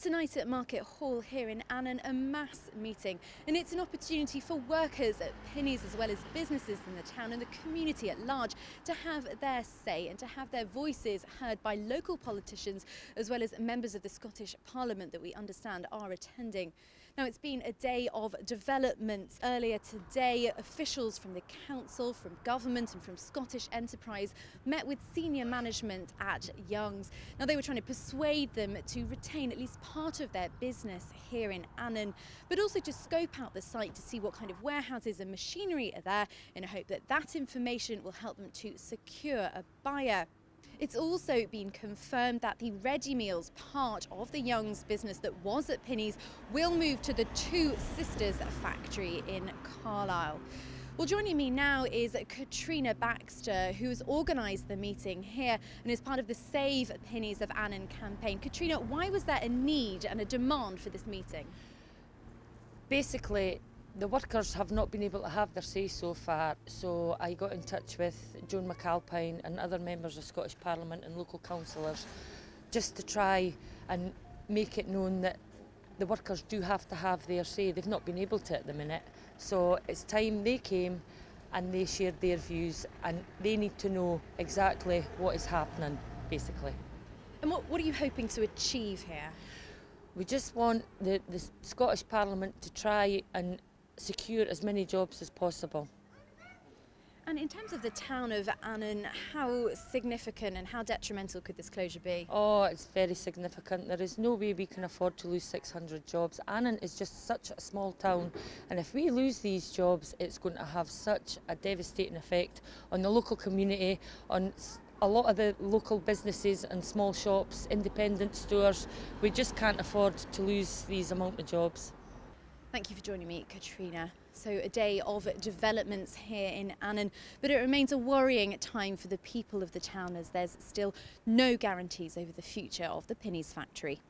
Tonight at Market Hall here in Annan, a mass meeting. And it's an opportunity for workers at Pinneys as well as businesses in the town and the community at large to have their say and to have their voices heard by local politicians as well as members of the Scottish Parliament that we understand are attending. Now, it's been a day of developments. Earlier today, officials from the council, from government, and from Scottish Enterprise met with senior management at Young's. Now, they were trying to persuade them to retain at least part of their business here in Annan, but also to scope out the site to see what kind of warehouses and machinery are there in a hope that that information will help them to secure a buyer. It's also been confirmed that the ready meals part of the Young's business that was at Pinneys will move to the Two Sisters factory in Carlisle. Well, joining me now is Katrina Baxter, who has organised the meeting here and is part of the Save Pinneys of Annan campaign. Katrina, why was there a need and a demand for this meeting? Basically, the workers have not been able to have their say so far, so I got in touch with Joan McAlpine and other members of Scottish Parliament and local councillors just to try and make it known that the workers do have to have their say. They've not been able to at the minute, so it's time they came and they shared their views and they need to know exactly what is happening, basically. And what, what are you hoping to achieve here? We just want the, the Scottish Parliament to try and secure as many jobs as possible. And in terms of the town of Annan, how significant and how detrimental could this closure be? Oh, it's very significant. There is no way we can afford to lose 600 jobs. Annan is just such a small town, and if we lose these jobs, it's going to have such a devastating effect on the local community, on a lot of the local businesses and small shops, independent stores. We just can't afford to lose these amount of jobs. Thank you for joining me, Katrina. So, a day of developments here in Annan, but it remains a worrying time for the people of the town as there's still no guarantees over the future of the Pinneys factory.